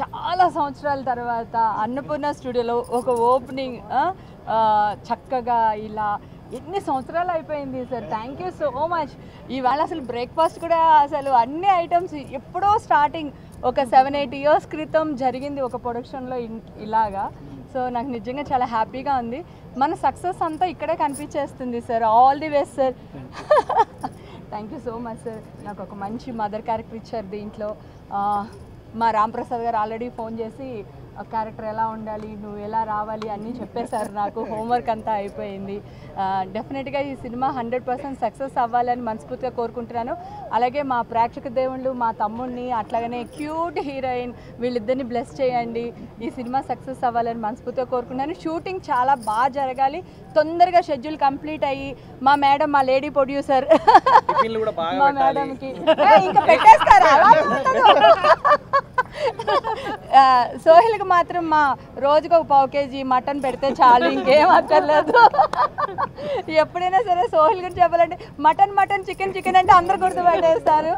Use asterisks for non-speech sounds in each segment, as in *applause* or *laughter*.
చాలా సంవత్సరాల తర్వాత అన్నపూర్ణ స్టూడియోలో ఒక ఓపెనింగ్ చక్కగా ఇలా ఎన్ని సంవత్సరాలు అయిపోయింది sir? Thank you so much ఈవేళ అసలు బ్రేక్ఫాస్ట్ కూడా అసలు అన్ని ఐటమ్స్ ఎప్పుడో స్టార్టింగ్ ఒక సెవెన్ ఎయిట్ ఇయర్స్ క్రితం జరిగింది ఒక ప్రొడక్షన్లో ఇలాగా. సో నాకు నిజంగా చాలా హ్యాపీగా ఉంది. మన సక్సెస్ అంతా ఇక్కడే కనిపించేస్తుంది sir. All the best sir thank you so much sir నాకు ఒక మంచి మదర్ క్యారెక్టర్ ఇచ్చారు దీంట్లో. మా రామ్ ప్రసాద్ గారు ఆల్రెడీ ఫోన్ చేసి క్యారెక్టర్ ఎలా ఉండాలి? నువ్వు ఎలా రావాలి? అన్నీ చెప్పేశారు. నాకు హోంవర్క్ అంతా అయిపోయింది. డెఫినెట్గా ఈ సినిమా హండ్రెడ్ పర్సెంట్ సక్సెస్ అవ్వాలని మనస్ఫూర్తిగా కోరుకుంటున్నాను. అలాగే మా ప్రేక్షక దేవుళ్ళు మా తమ్ముడిని అట్లాగనే క్యూట్ హీరోయిన్ వీళ్ళిద్దరిని బ్లెస్ చేయండి. ఈ సినిమా సక్సెస్ అవ్వాలని మనస్ఫూర్తిగా కోరుకుంటున్నాను. షూటింగ్ చాలా బాగా జరగాలి. తొందరగా షెడ్యూల్ కంప్లీట్ అయ్యి మా మేడం మా లేడీ ప్రొడ్యూసర్ మా మేడంకి. ఇంకా పెట్టేస్తారా? *laughs* సోహిల్కి మాత్రం మా రోజుకు ఒక పావు కేజీ మటన్ పెడితే చాలు ఇంకేం అక్కర్లేదు. ఎప్పుడైనా సరే సోహిల్ గురించి చెప్పాలంటే మటన్ మటన్ చికెన్ చికెన్ అంటే అందరు గుర్తుపెట్టేస్తారు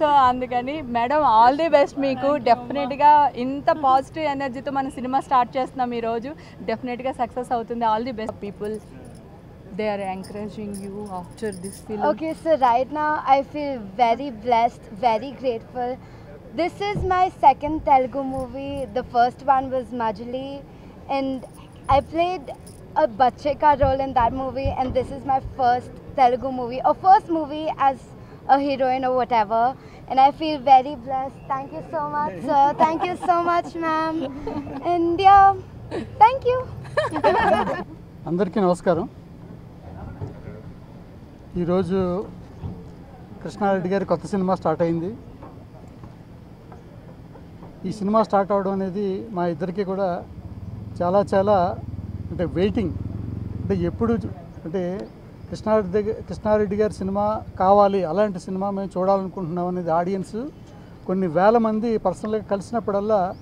సో అందుకని మేడం ఆల్ ది బెస్ట్ మీకు. డెఫినెట్గా ఇంత పాజిటివ్ ఎనర్జీతో మన సినిమా స్టార్ట్ చేస్తున్నాం ఈరోజు డెఫినెట్గా సక్సెస్ అవుతుంది. All the best. People they are encouraging you after this film Okay, so right now I feel very blessed, very grateful. This is my second Telugu movie. The first one was Majuli, and I played a Bacheka role in that movie, and this is my first Telugu movie, or first movie as a heroine or whatever. And I feel very blessed. Thank you so much, sir. Thank you so much, ma'am. And yeah, thank you. అందరికీ నమస్కారం ఈరోజు కృష్ణారెడ్డి గారి కొత్త cinema start అయింది ఈ cinema start అవడం అనేది మా ఇద్దరికి కూడా చాలా చాలా అంటే వెయిటింగ్. అంటే ఎప్పుడు చూ- అంటే కృష్ణారెడ్డి దగ్గర కృష్ణారెడ్డి గారి సినిమా కావాలి అలాంటి సినిమా మేము చూడాలనుకుంటున్నాం అనేది ఆడియన్స్ కొన్ని వేల మంది పర్సనల్గా కలిసినప్పుడల్లా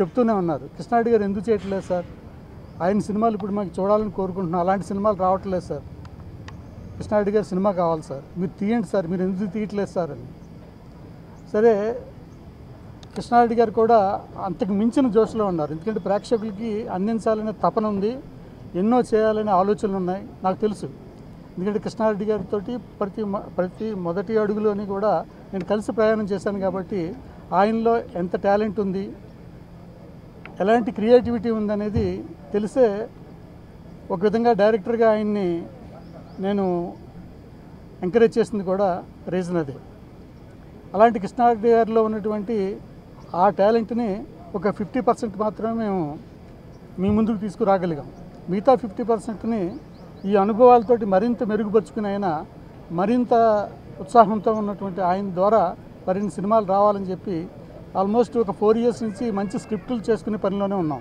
చెప్తూనే ఉన్నారు. కృష్ణారెడ్డి గారు ఎందుకు చేయట్లేదు సార్? ఆయన సినిమాలు ఇప్పుడు మాకు చూడాలని కోరుకుంటున్నాం. అలాంటి సినిమాలు రావట్లేదు సార్. కృష్ణారెడ్డి గారి సినిమా కావాలి సార్. మీరు తీయండి సార్. మీరు ఎందుకు తీయట్లేదు సార్ అని. సరే కృష్ణారెడ్డి గారు కూడా అంతకు మించిన జోష్లో ఉన్నారు. ఎందుకంటే ప్రేక్షకులకి అందించాలనే తపన ఉంది. ఎన్నో చేయాలనే ఆలోచనలు ఉన్నాయి. నాకు తెలుసు. ఎందుకంటే కృష్ణారెడ్డి గారితో ప్రతి మ- ప్రతి మొదటి అడుగులోని కూడా నేను కలిసి ప్రయాణం చేశాను కాబట్టి ఆయనలో ఎంత టాలెంట్ ఉంది ఎలాంటి క్రియేటివిటీ ఉందనేది తెలిసే ఒక విధంగా డైరెక్టర్గా ఆయన్ని నేను ఎంకరేజ్ చేసింది కూడా రీజన్ అదే. అలాంటి కృష్ణారెడ్డి గారిలో ఉన్నటువంటి ఆ టాలెంట్ని ఒక ఫిఫ్టీ పర్సెంట్ మాత్రమే మేము మీ ముందుకు తీసుకురాగలిగాం. మిగతా ఫిఫ్టీ పర్సెంట్ని ఈ అనుభవాలతోటి మరింత మెరుగుపరుచుకుని ఆయన మరింత ఉత్సాహంతో ఉన్నటువంటి ఆయన ద్వారా మరిన్ని సినిమాలు రావాలని చెప్పి ఆల్మోస్ట్ ఒక ఫోర్ ఇయర్స్ నుంచి మంచి స్క్రిప్టులు చేసుకునే పనిలోనే ఉన్నాం.